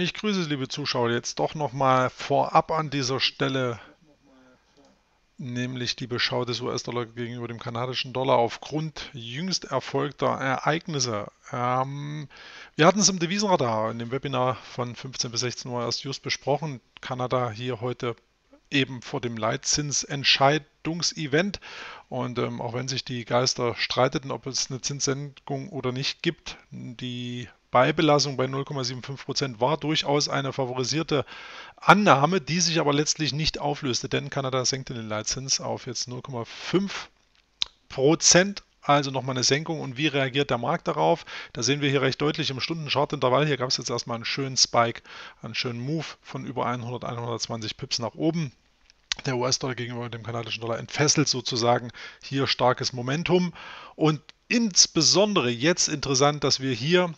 Ich grüße liebe Zuschauer, jetzt doch nochmal vorab an dieser Stelle, nämlich die Beschau des US-Dollar gegenüber dem kanadischen Dollar aufgrund jüngst erfolgter Ereignisse. Ähm, wir hatten es im Devisenradar in dem Webinar von 15 bis 16 Uhr erst just besprochen. Kanada hier heute eben vor dem Leitzinsentscheidungsevent. Und ähm, auch wenn sich die Geister streiteten, ob es eine Zinssenkung oder nicht gibt, die Beibelassung bei 0,75 Prozent war durchaus eine favorisierte Annahme, die sich aber letztlich nicht auflöste, denn Kanada senkte den Leitzins auf jetzt 0,5 Prozent also nochmal eine Senkung und wie reagiert der Markt darauf? Da sehen wir hier recht deutlich im Stundenchartintervall. Hier gab es jetzt erstmal einen schönen Spike, einen schönen Move von über 100, 120 Pips nach oben. Der US-Dollar gegenüber dem kanadischen Dollar entfesselt sozusagen hier starkes Momentum. Und insbesondere jetzt interessant, dass wir hier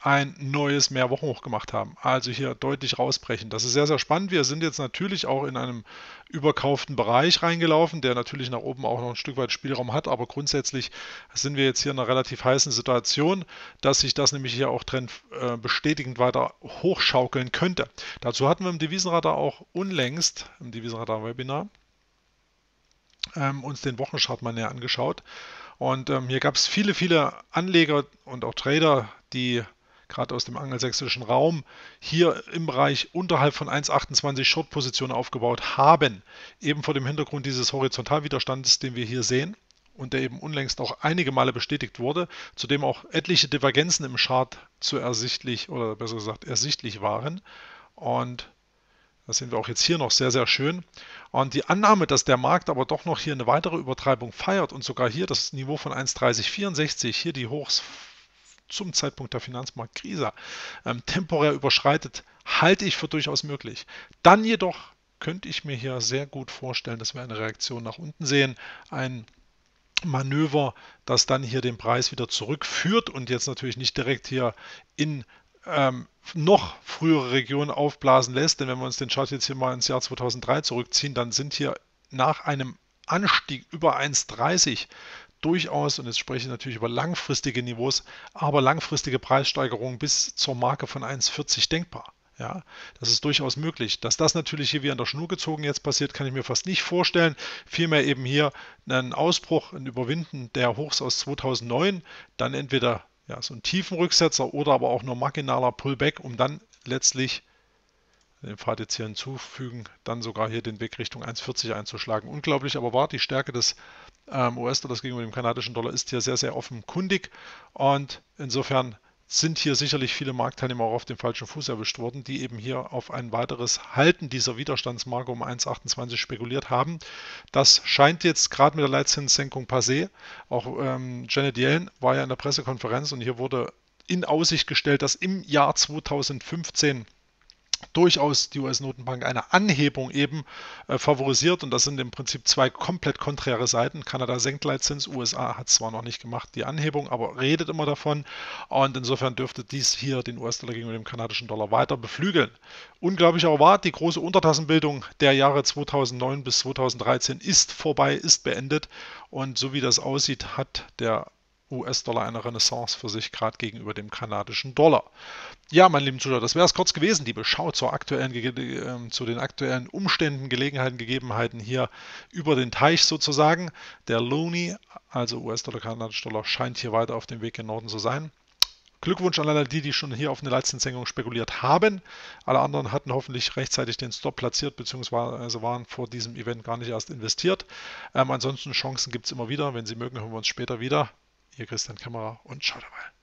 ein neues Mehrwochenhoch gemacht haben. Also hier deutlich rausbrechen. Das ist sehr, sehr spannend. Wir sind jetzt natürlich auch in einem überkauften Bereich reingelaufen, der natürlich nach oben auch noch ein Stück weit Spielraum hat. Aber grundsätzlich sind wir jetzt hier in einer relativ heißen Situation, dass sich das nämlich hier auch trend äh, bestätigend weiter hochschaukeln könnte. Dazu hatten wir im Devisenradar auch unlängst, im Devisenradar-Webinar, ähm, uns den Wochenchart mal näher angeschaut. Und ähm, hier gab es viele, viele Anleger und auch Trader, die gerade aus dem angelsächsischen Raum, hier im Bereich unterhalb von 1,28 Short-Positionen aufgebaut haben. Eben vor dem Hintergrund dieses Horizontalwiderstandes, den wir hier sehen und der eben unlängst auch einige Male bestätigt wurde, zudem auch etliche Divergenzen im Chart zu ersichtlich oder besser gesagt ersichtlich waren. Und das sehen wir auch jetzt hier noch sehr, sehr schön. Und die Annahme, dass der Markt aber doch noch hier eine weitere Übertreibung feiert und sogar hier das Niveau von 1,3064, hier die Hochs zum Zeitpunkt der Finanzmarktkrise ähm, temporär überschreitet, halte ich für durchaus möglich. Dann jedoch könnte ich mir hier sehr gut vorstellen, dass wir eine Reaktion nach unten sehen, ein Manöver, das dann hier den Preis wieder zurückführt und jetzt natürlich nicht direkt hier in ähm, noch frühere Regionen aufblasen lässt. Denn wenn wir uns den Chart jetzt hier mal ins Jahr 2003 zurückziehen, dann sind hier nach einem Anstieg über 1,30 durchaus, und jetzt spreche ich natürlich über langfristige Niveaus, aber langfristige Preissteigerungen bis zur Marke von 1,40 denkbar. Ja, das ist durchaus möglich. Dass das natürlich hier wie an der Schnur gezogen jetzt passiert, kann ich mir fast nicht vorstellen. Vielmehr eben hier ein Ausbruch, ein Überwinden der Hochs aus 2009, dann entweder ja, so einen tiefen Rücksetzer oder aber auch nur marginaler Pullback, um dann letztlich den Pfad jetzt hier hinzufügen, dann sogar hier den Weg Richtung 1,40 einzuschlagen. Unglaublich aber war die Stärke des ähm, US-Dollars gegenüber dem kanadischen Dollar ist hier sehr, sehr offenkundig und insofern sind hier sicherlich viele Marktteilnehmer auch auf dem falschen Fuß erwischt worden, die eben hier auf ein weiteres Halten dieser Widerstandsmarke um 1,28 spekuliert haben. Das scheint jetzt gerade mit der Leitzinssenkung passé. Auch ähm, Janet Yellen war ja in der Pressekonferenz und hier wurde in Aussicht gestellt, dass im Jahr 2015 durchaus die US-Notenbank eine Anhebung eben äh, favorisiert und das sind im Prinzip zwei komplett konträre Seiten. Kanada senkt Leitzins, USA hat zwar noch nicht gemacht die Anhebung, aber redet immer davon und insofern dürfte dies hier den US-Dollar gegenüber dem kanadischen Dollar weiter beflügeln. Unglaublich aber war, die große Untertassenbildung der Jahre 2009 bis 2013 ist vorbei, ist beendet und so wie das aussieht, hat der US-Dollar eine Renaissance für sich, gerade gegenüber dem kanadischen Dollar. Ja, meine lieben Zuschauer, das wäre es kurz gewesen, die Beschau zur aktuellen, äh, zu den aktuellen Umständen, Gelegenheiten, Gegebenheiten hier über den Teich sozusagen. Der Looney, also US-Dollar, kanadischer Dollar, scheint hier weiter auf dem Weg in Norden zu sein. Glückwunsch an alle die, die schon hier auf eine Leitzinssenkung spekuliert haben. Alle anderen hatten hoffentlich rechtzeitig den Stop platziert, beziehungsweise waren vor diesem Event gar nicht erst investiert. Ähm, ansonsten Chancen gibt es immer wieder. Wenn Sie mögen, hören wir uns später wieder. Ihr Christian Kämmerer und ciao dabei.